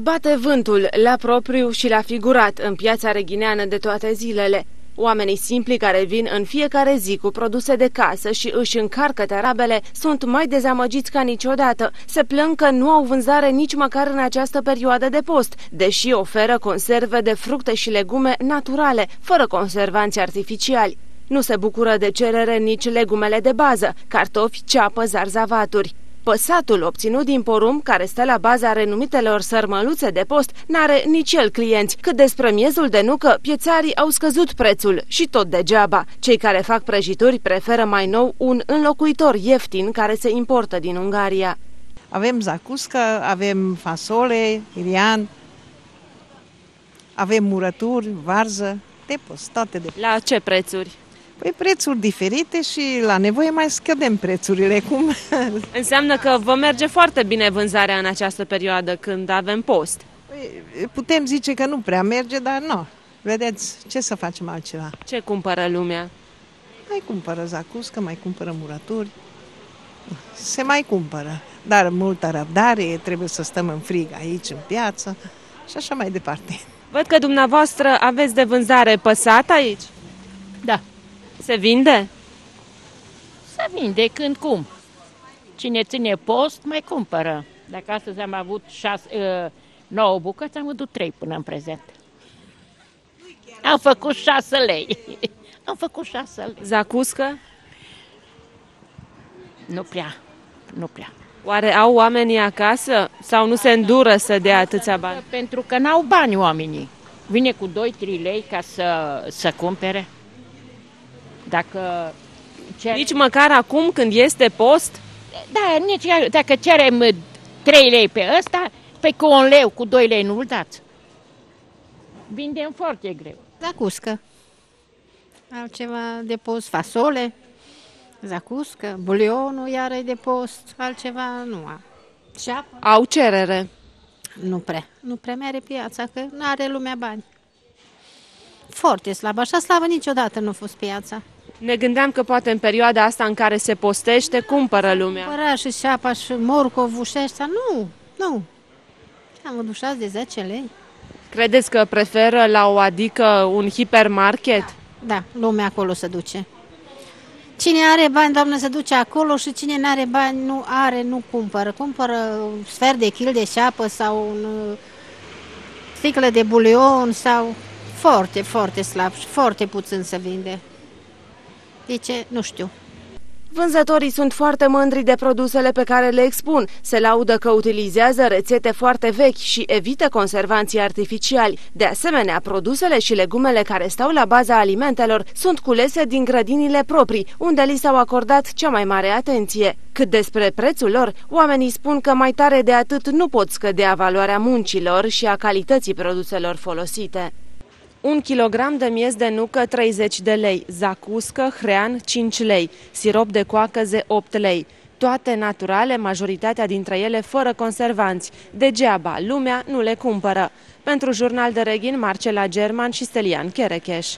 Bate vântul la propriu și la figurat în piața reghineană de toate zilele. Oamenii simpli care vin în fiecare zi cu produse de casă și își încarcă tarabele sunt mai dezamăgiți ca niciodată. Se plâng că nu au vânzare nici măcar în această perioadă de post, deși oferă conserve de fructe și legume naturale, fără conservanți artificiali. Nu se bucură de cerere nici legumele de bază, cartofi, ceapă, zarzavaturi. Păsatul obținut din porumb, care stă la baza renumitelor sărmăluțe de post, n-are nici el clienți, cât despre miezul de nucă, piețarii au scăzut prețul și tot degeaba. Cei care fac prăjituri preferă mai nou un înlocuitor ieftin care se importă din Ungaria. Avem zacuscă, avem fasole, irian, avem murături, varză, de post, toate de La ce prețuri? Păi prețuri diferite și la nevoie mai scădem prețurile. Cum? Înseamnă că vă merge foarte bine vânzarea în această perioadă când avem post. Păi, putem zice că nu prea merge, dar nu. Vedeți, ce să facem altceva? Ce cumpără lumea? Mai cumpără zacuscă, mai cumpără murături. Se mai cumpără. Dar multă răbdare, trebuie să stăm în frig aici, în piață și așa mai departe. Văd că dumneavoastră aveți de vânzare păsat aici? Da. Se vinde? Se vinde când cum. Cine ține post, mai cumpără. Dacă astăzi am avut șase, uh, nouă bucăți, am văzut trei până în prezent. Am făcut șase lei. Am făcut șase lei. Zacuscă? Nu prea, nu prea. Oare au oamenii acasă sau nu se îndură să dea atâția bani? Pentru că n-au bani oamenii. Vine cu 2-3 lei ca să, să cumpere. Dacă cere... Nici măcar acum când este post? Da, nici dacă cerem 3 lei pe ăsta, pe cu un leu, cu 2 lei nu-l dați. Vindem foarte greu. Zacuscă. Altceva de post, fasole, zacuscă, bulionul iar e de post, altceva nu am. Ceapă? Au cerere. Nu prea. Nu prea mai are piața, că nu are lumea bani. Foarte slabă. Așa slabă niciodată nu a fost piața. Ne gândeam că poate în perioada asta în care se postește, cumpără lumea. Cumpăra și ceapa și morcovul și ăsta. Nu, nu. Am văzut de 10 lei. Credeți că preferă la o adică un hipermarket? Da, lumea acolo se duce. Cine are bani, doamnă, se duce acolo și cine nu are bani, nu are, nu cumpără. Cumpără un sfert de kil de ceapă sau un uh, sticlă de bulion sau foarte, foarte slab și foarte puțin se vinde. De ce? Nu știu. Vânzătorii sunt foarte mândri de produsele pe care le expun. Se laudă că utilizează rețete foarte vechi și evită conservanții artificiali. De asemenea, produsele și legumele care stau la baza alimentelor sunt culese din grădinile proprii, unde li s-au acordat cea mai mare atenție. Cât despre prețul lor, oamenii spun că mai tare de atât nu pot scădea valoarea muncilor și a calității produselor folosite. Un kilogram de miez de nucă 30 de lei, zacuscă, hrean 5 lei, sirop de coacăze 8 lei. Toate naturale, majoritatea dintre ele fără conservanți. Degeaba, lumea nu le cumpără. Pentru Jurnal de Reghin, Marcela German și Stelian Cherecheș.